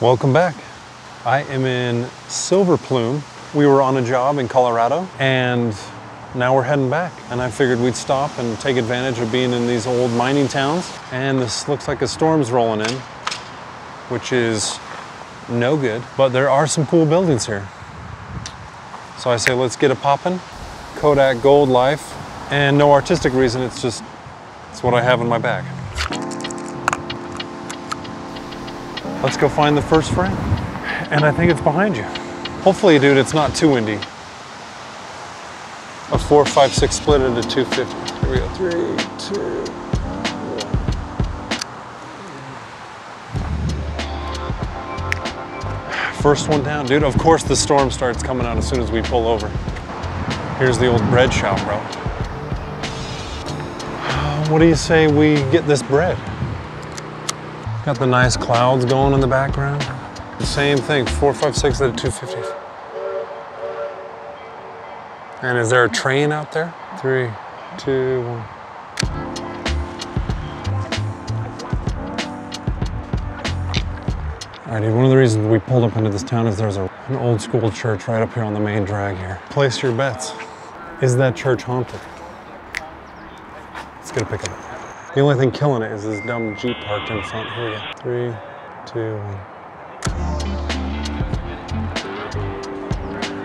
Welcome back. I am in Silver Plume. We were on a job in Colorado and now we're heading back. And I figured we'd stop and take advantage of being in these old mining towns. And this looks like a storm's rolling in, which is no good, but there are some cool buildings here. So I say, let's get it poppin'. Kodak Gold Life, and no artistic reason, it's just, it's what I have in my bag. Let's go find the first frame. And I think it's behind you. Hopefully, dude, it's not too windy. A four, five, six split into 250. Here we go, three, two, First one down, dude. Of course the storm starts coming out as soon as we pull over. Here's the old bread shop, bro. What do you say we get this bread? Got the nice clouds going in the background. The Same thing, 456 at 250. And is there a train out there? Three, two, one. All right, one of the reasons we pulled up into this town is there's a, an old school church right up here on the main drag here. Place your bets. Is that church haunted? Let's get a pick of it. The only thing killing it is this dumb Jeep parked in front. Here we go. Three, two, one.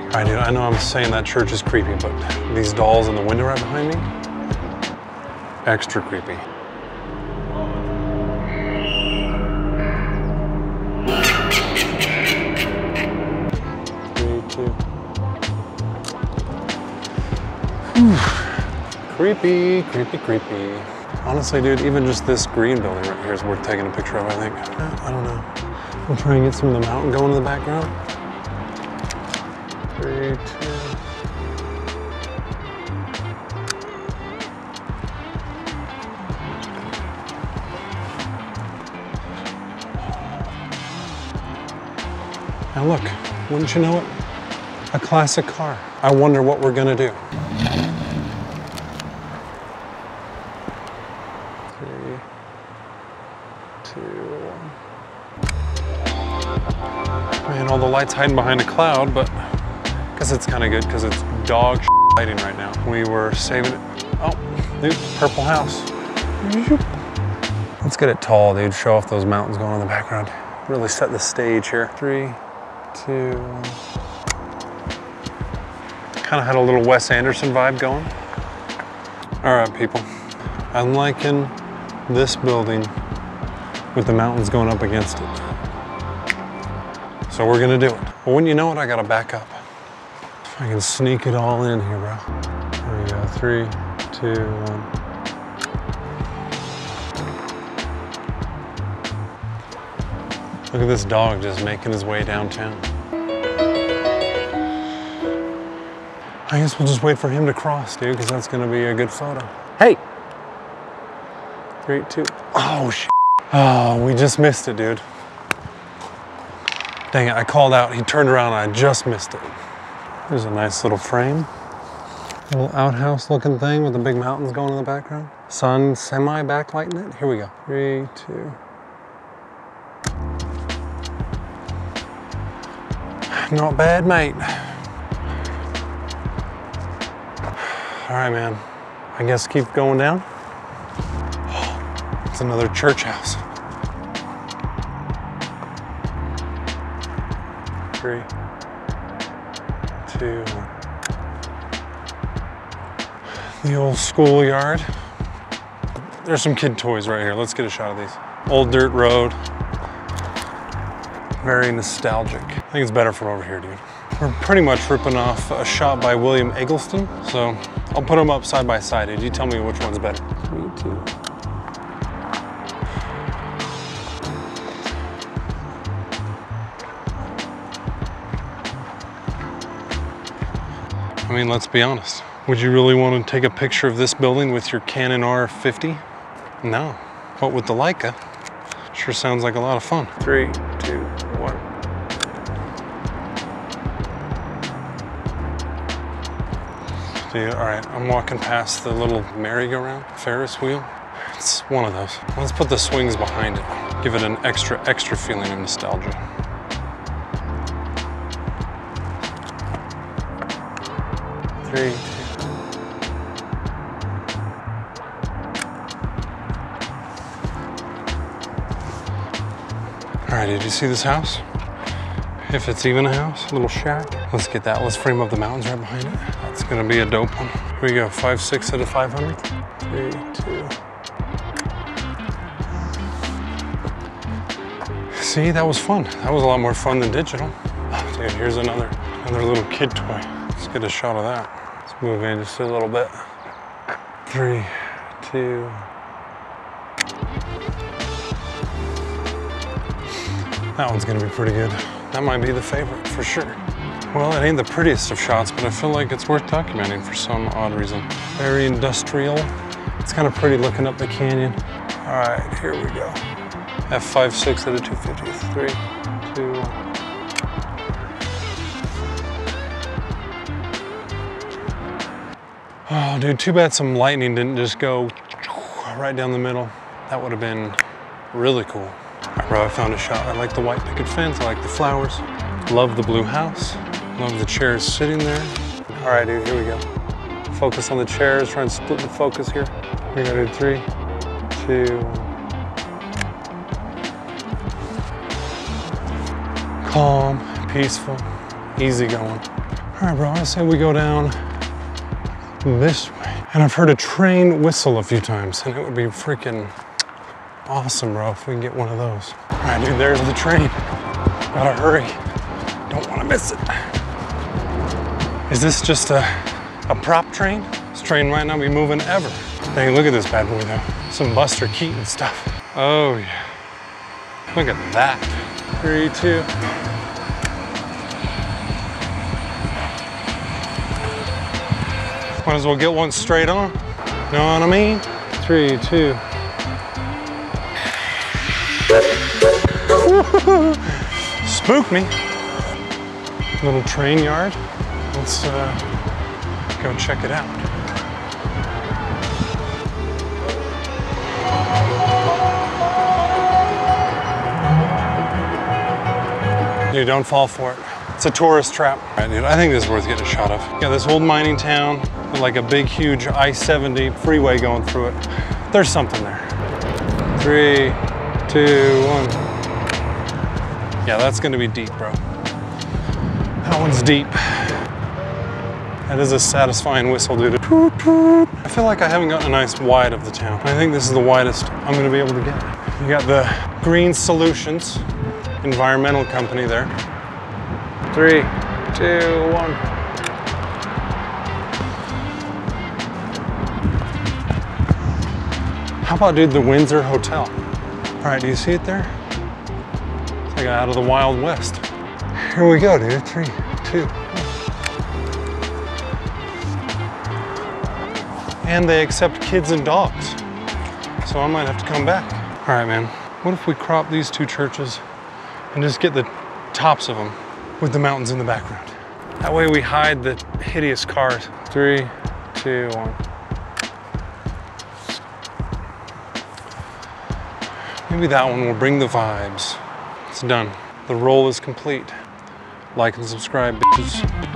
All right, dude, I know I'm saying that church is creepy, but these dolls in the window right behind me, extra creepy. Creepy, creepy, creepy. Honestly, dude, even just this green building right here is worth taking a picture of, I think. I don't know. We'll try and get some of the mountain going in the background. Three, two. Now look, wouldn't you know it? A classic car. I wonder what we're gonna do. Three, two, one. Man, all the lights hiding behind a cloud, but I guess it's kind of good because it's dog lighting right now. We were saving it. Oh, dude, purple house. Let's get it tall, dude. Show off those mountains going in the background. Really set the stage here. Three, two. Kind of had a little Wes Anderson vibe going. All right, people. I'm liking this building with the mountains going up against it. So we're gonna do it. But wouldn't you know it, I gotta back up. If I can sneak it all in here, bro. Here we go, three, two, one. Look at this dog just making his way downtown. I guess we'll just wait for him to cross, dude, because that's gonna be a good photo. Hey! Three, two. Oh, sh. Oh, we just missed it, dude. Dang it, I called out. He turned around and I just missed it. There's a nice little frame. Little outhouse looking thing with the big mountains going in the background. Sun semi backlighting it. Here we go. Three, two. Not bad, mate. All right, man. I guess keep going down. Another church house. Three, two, The old schoolyard. There's some kid toys right here. Let's get a shot of these. Old dirt road. Very nostalgic. I think it's better from over here, dude. We're pretty much ripping off a shot by William Eggleston, so I'll put them up side by side. Did you tell me which one's better? Three, two. I mean, let's be honest. Would you really want to take a picture of this building with your Canon R50? No. But with the Leica, sure sounds like a lot of fun. Three, two, one. Dude, all right, I'm walking past the little merry-go-round, Ferris wheel. It's one of those. Let's put the swings behind it. Give it an extra, extra feeling of nostalgia. All right, did you see this house? If it's even a house, a little shack. Let's get that. Let's frame up the mountains right behind it. That's gonna be a dope one. Here we go, five, six out of 500. Three, two. See, that was fun. That was a lot more fun than digital. Oh, dude, here's another, another little kid toy. Let's get a shot of that. Let's move in just a little bit. Three, two. That one's gonna be pretty good. That might be the favorite for sure. Well, it ain't the prettiest of shots, but I feel like it's worth documenting for some odd reason. Very industrial. It's kind of pretty looking up the canyon. All right, here we go. F56 out of 250. Three, Oh, dude, too bad some lightning didn't just go right down the middle. That would have been really cool. Bro, I found a shot. I like the white picket fence. I like the flowers. Love the blue house. Love the chairs sitting there. All right, dude, here we go. Focus on the chairs. Try and split the focus here. We're gonna do three, two. Calm, peaceful, easy going. All right, bro, I say we go down this way. And I've heard a train whistle a few times, and it would be freaking awesome, bro, if we can get one of those. All right, dude, there's the train. Gotta hurry. Don't wanna miss it. Is this just a, a prop train? This train might not be moving ever. Dang, look at this bad boy though. Some Buster Keaton stuff. Oh yeah. Look at that. Three, two. Might as well get one straight on. Know what I mean? Three, two. Spooked me. Little train yard. Let's uh, go check it out. Dude, don't fall for it. It's a tourist trap. Dude, I think this is worth getting a shot of. Yeah, this old mining town with like a big, huge I-70 freeway going through it. There's something there. Three, two, one. Yeah, that's gonna be deep, bro. That one's deep. That is a satisfying whistle, dude. I feel like I haven't gotten a nice wide of the town. I think this is the widest I'm gonna be able to get. You got the Green Solutions environmental company there. Three, two, one. How about, dude, the Windsor Hotel? All right, do you see it there? It's like out of the Wild West. Here we go, dude. Three, two. And they accept kids and dogs. So I might have to come back. All right, man. What if we crop these two churches and just get the tops of them with the mountains in the background? That way we hide the hideous cars. Three, two, one. Maybe that one will bring the vibes. It's done. The roll is complete. Like and subscribe, bitches.